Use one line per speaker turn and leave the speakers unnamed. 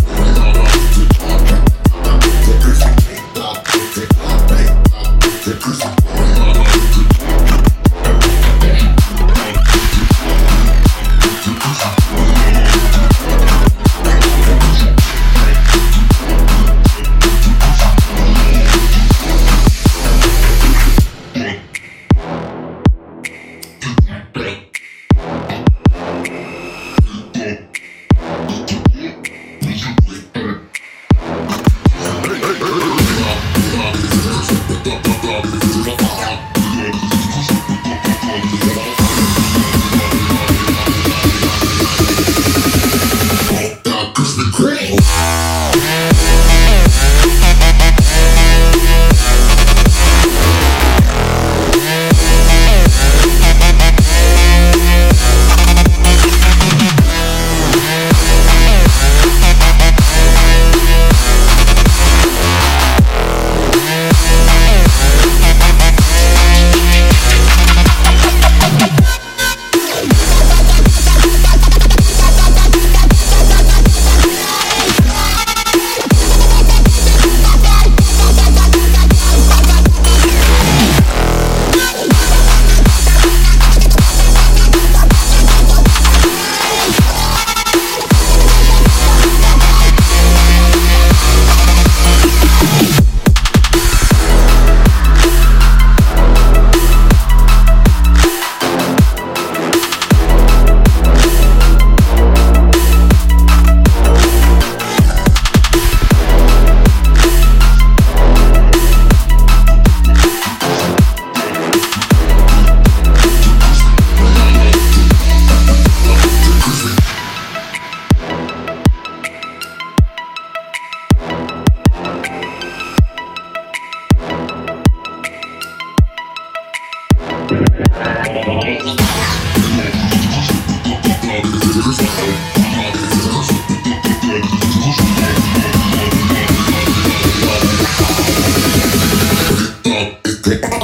Bye. Hey. Thank